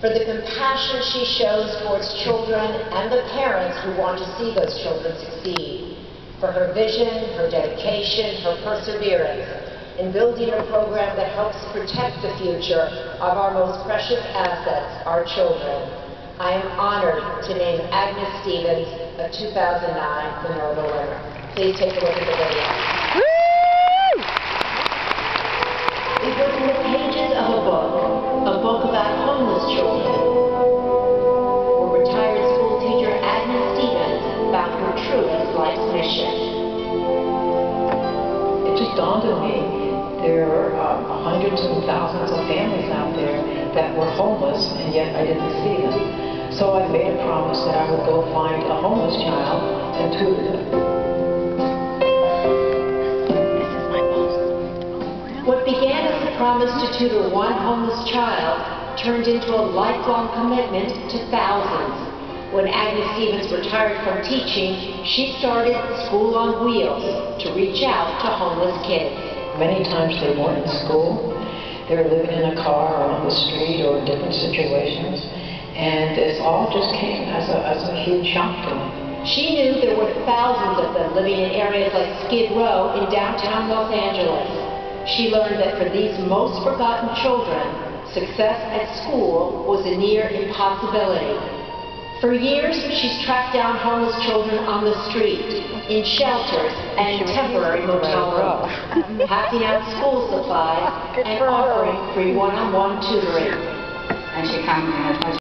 for the compassion she shows towards children and the parents who want to see those children succeed, for her vision, her dedication, her perseverance in building a program that helps protect the future of our most precious assets, our children. I am honored to name Agnes Stevens a 2009 Minerva winner. Please take a look at the video. Life's mission. It just dawned on me, there are uh, hundreds and thousands of families out there that were homeless, and yet I didn't see them. So I made a promise that I would go find a homeless child and tutor them. What began as a promise to tutor one homeless child turned into a lifelong commitment to thousands. When Agnes Stevens retired from teaching, she started School on Wheels to reach out to homeless kids. Many times they weren't in school, they were living in a car or on the street or in different situations, and this all just came as a, as a huge shock to me. She knew there were thousands of them living in areas like Skid Row in downtown Los Angeles. She learned that for these most forgotten children, success at school was a near impossibility. For years, she's tracked down homeless children on the street, in shelters, and temporary motel rooms, passing out school supplies and offering free one-on-one tutoring. And she comes in